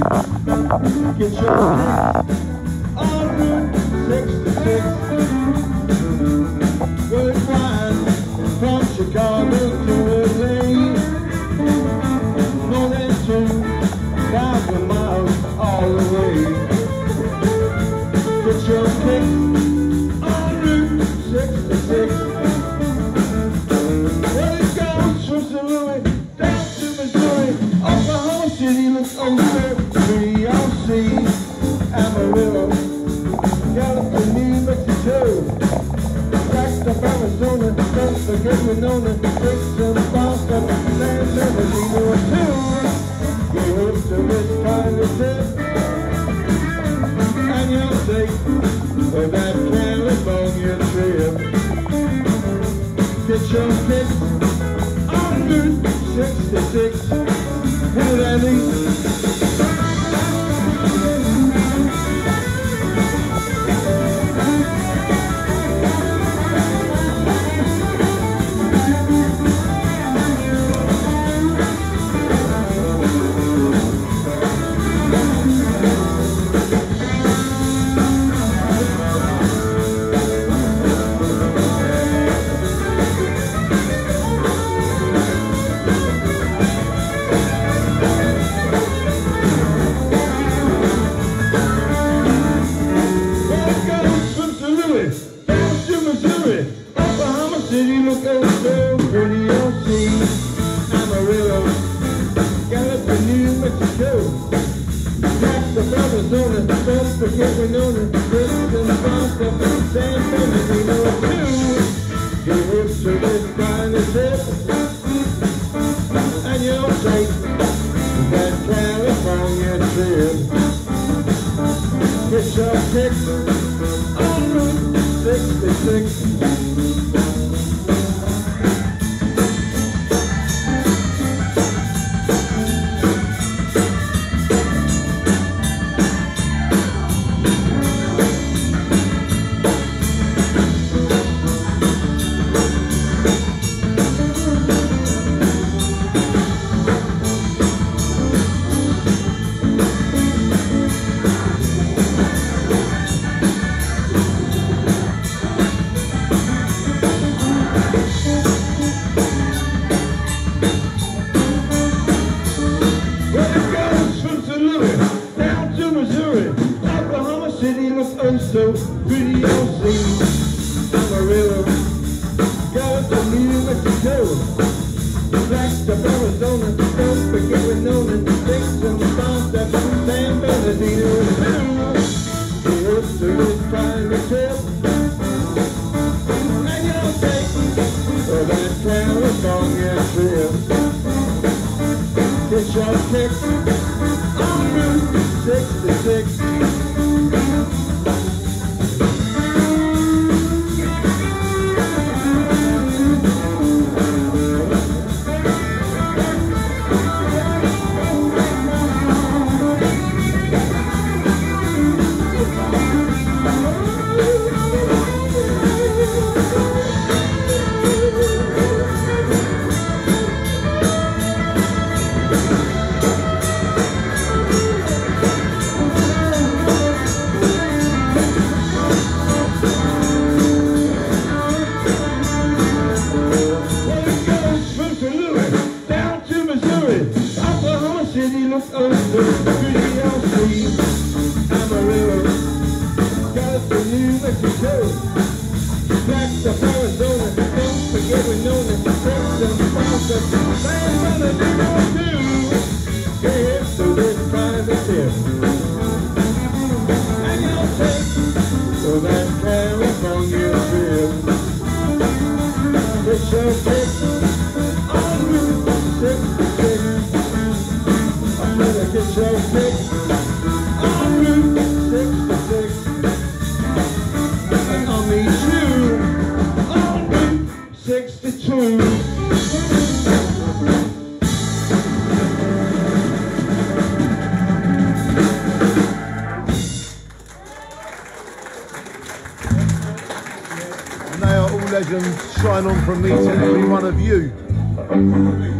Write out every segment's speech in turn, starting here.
Get your too. Go up to this kind of and you'll for that California trip. Get your fix on Route 66. Hey, Daddy. Well, Oklahoma City, look so pretty, you'll see Amarillo, New Mexico, back to Arizona, don't forget Winona, so pretty, see Amarillo, to New Mexico, back to Arizona, don't forget Winona, Dixon, Boston, San Bernardino too. Here's to this kind of trip, and you'll take that California trip. Your kicks legends. Shine on from me to every one of you.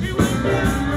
Thank you.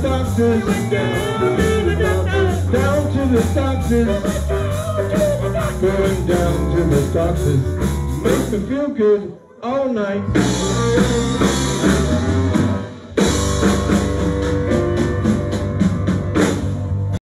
Stockton, down to the Stockton, going down to the Stockton, makes me feel good all night.